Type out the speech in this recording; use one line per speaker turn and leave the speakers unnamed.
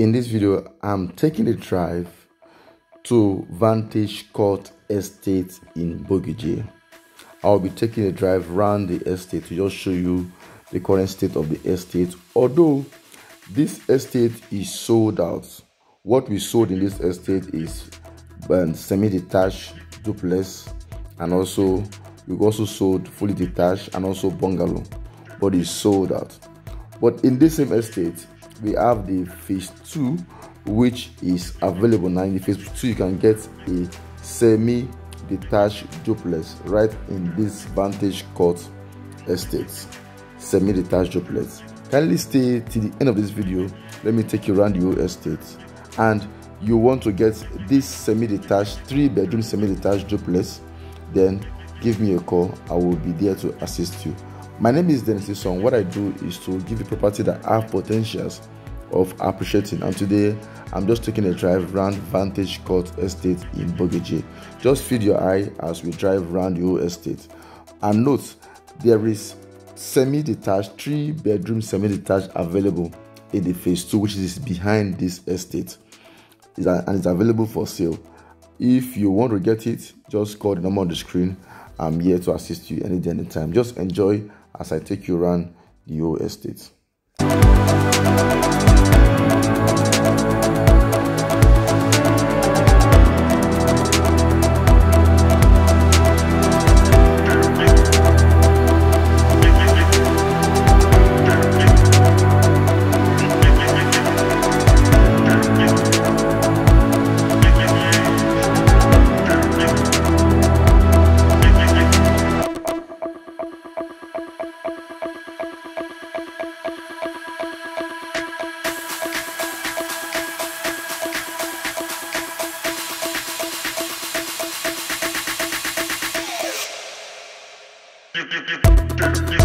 in this video i'm taking a drive to vantage court estate in bogije. I'll be taking a drive around the estate to just show you the current state of the estate. Although this estate is sold out. What we sold in this estate is um, semi-detached duplex and also we also sold fully detached and also bungalow but it's sold out. But in this same estate we have the phase 2 which is available now in the phase 2 you can get a semi detached duplex right in this vantage court estate. Semi detached duplex. Kindly stay till the end of this video. Let me take you around the whole estate. And you want to get this semi detached three bedroom semi detached duplex then give me a call. I will be there to assist you. My name is Dennis Song. What I do is to give you property that have potentials of appreciating. And today I'm just taking a drive around Vantage Court Estate in Bogije. Just feed your eye as we drive around the estate. And note there is semi-detached, three bedroom semi-detached available in the phase two, which is behind this estate. And it's available for sale. If you want to get it, just call the number on the screen. I'm here to assist you any day, anytime. Just enjoy as I take you around the estate. Thank you. Mr.